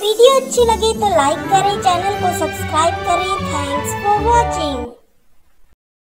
Video अच्छी लगी तो लाइक करें चैनल को सब्सक्राइब करें। Thanks for watching